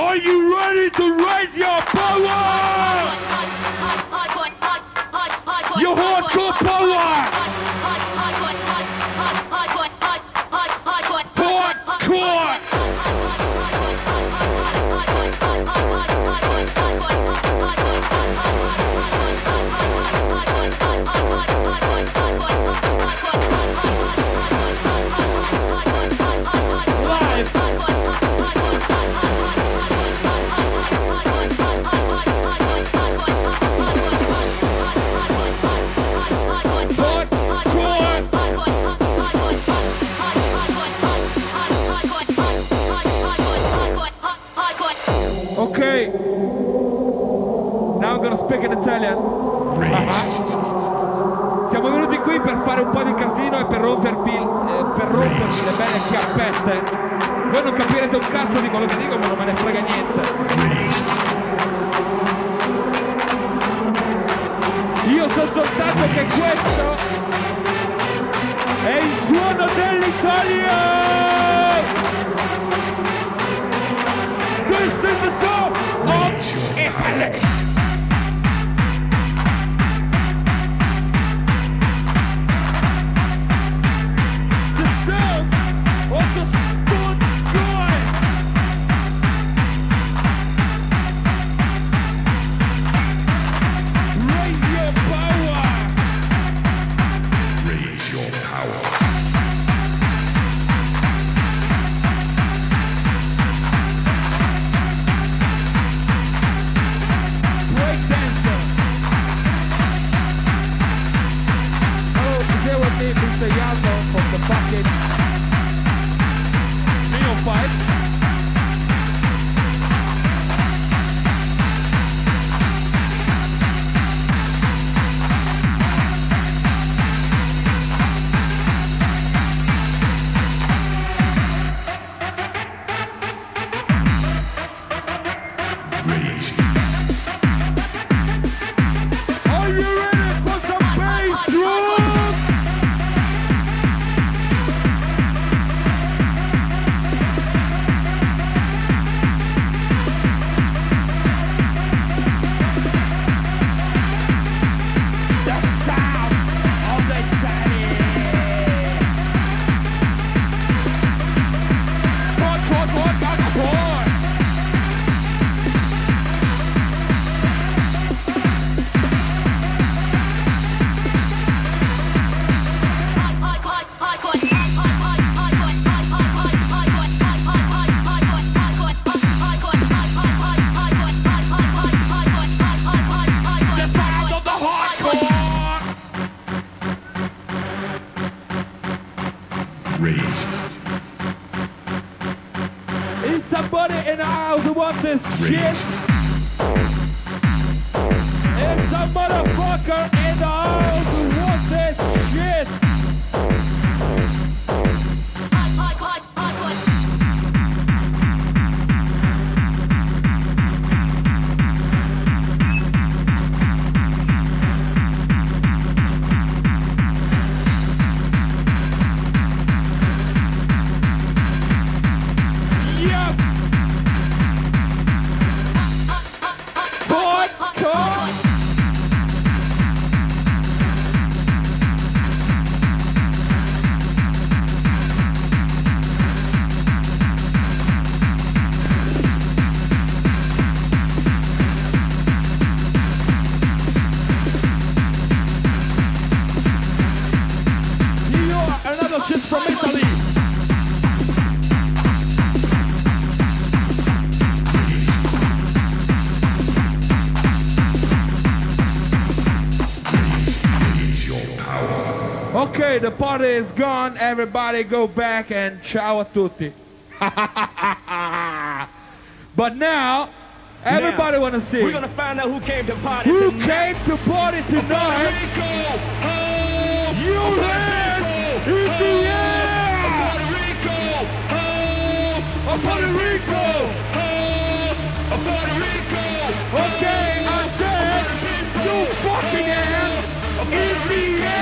Are you ready to raise your power? Your hardcore power! Hardcore! Qui per fare un po' di casino e per rompervi, eh, per rompervi le belle chiappette. Voi non capirete un cazzo di quello che dico, ma non me ne frega niente. Io so soltanto che questo è il suono dell'Italia! This is the song of Italy! Somebody in the house who wants this shit? Is some motherfucker in the house who wants this shit? The party is gone. Everybody go back and ciao a tutti. but now, everybody Now, want to see We're gonna find out who came to party who tonight. came to party tonight. Rico, You hands in the air! Puerto Rico, oh, Oh, Puerto Rico! Puerto Rico. Okay, I said, you fucking hands in the air!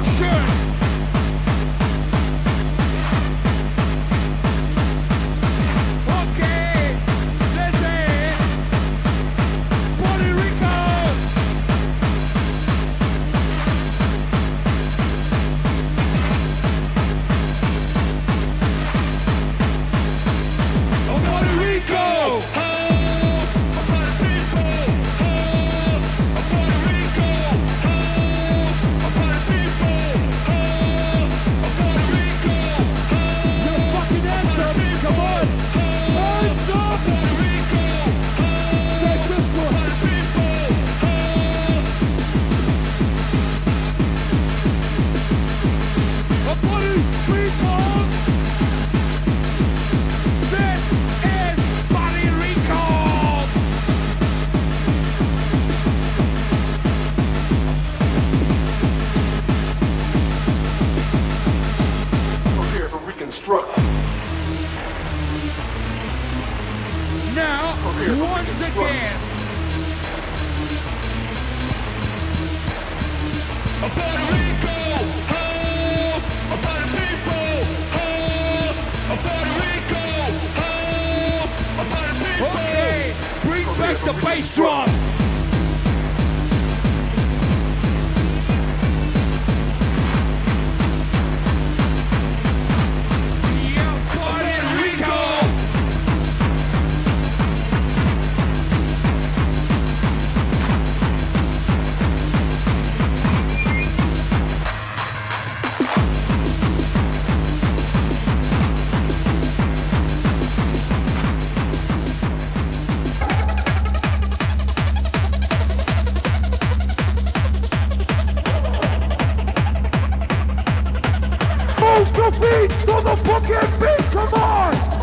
Destruction! once again. A Puerto Rico, ho! A Puerto people, ho! A Puerto Rico, ho! A Puerto people. Okay, bring back the bass drum. your feet to the fucking beat. Come on.